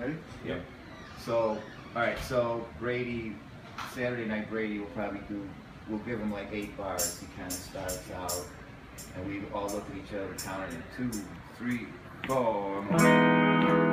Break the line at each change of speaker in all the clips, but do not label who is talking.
Ready?
Yep.
So, all right. So Brady, Saturday night Brady will probably do. We'll give him like eight bars. He kind of starts out, and we all look at each other, counting two, three, four.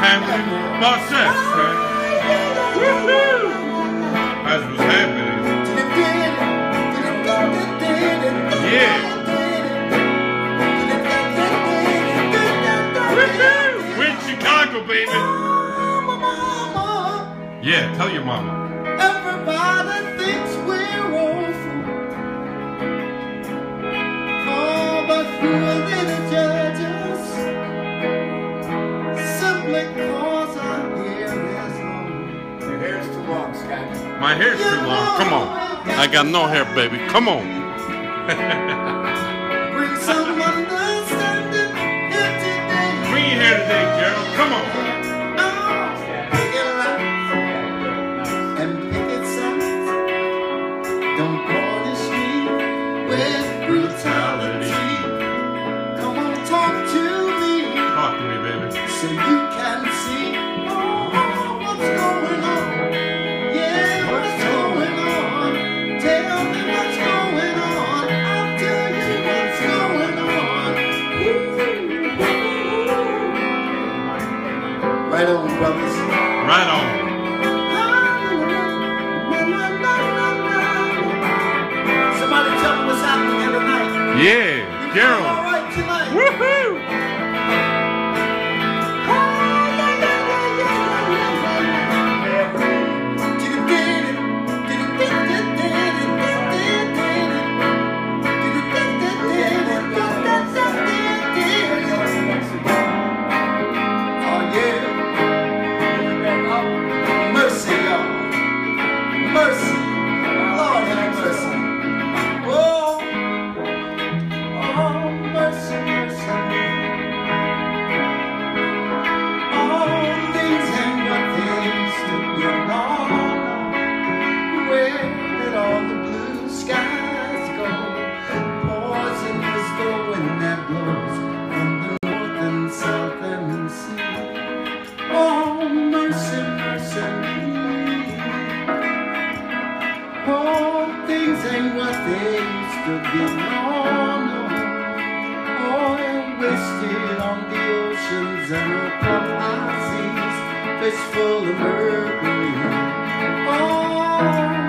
happening
with my sister. Woohoo! That's what's happening. Yeah. Chicago, baby. Yeah, tell your mama. My hair's too long. Come on. I got no hair, baby. Come on.
Bring some understanding here today.
Bring your hair today, Gerald. Come on.
Yeah,
Gerald.
Right
Woohoo!
Oh,
things ain't what they used to be. No, no. Oil wasted on the oceans and upon our seas, fish full of mercury. Oh.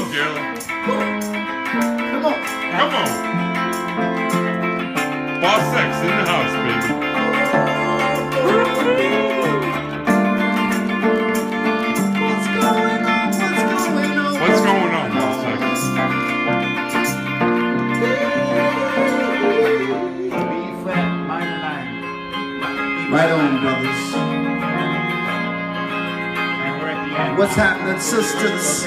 Oh, Dylan.
Come on.
Come on. Boss X in the house, baby.
What's going on? What's going on?
What's going on, Boss X?
B flat minor nine.
Right on, brothers.
And we're at the end.
What's happening,
We're
sisters?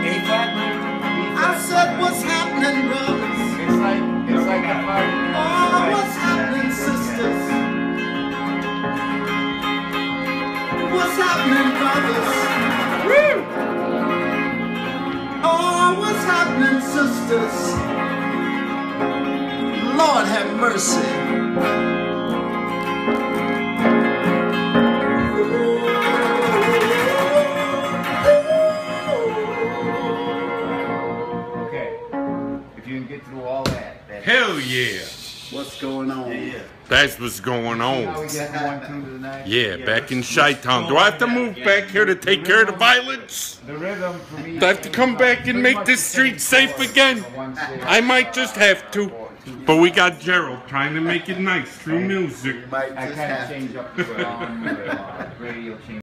I said, what's happening, brothers?
It's like it's like the fire.
Oh, what's happening, sisters? What's happening, brothers? Woo! Oh, what's happening, sisters? Lord have mercy.
That's what's going on.
get one tune to the night?
Yeah, back in Chi-Town. Do I have to move back here to take care of the violence?
The rhythm for me.
Do I have to come back and make this street safe again? I might just have to. But we got Gerald trying to make it nice through music.
I kind of change up the, radio.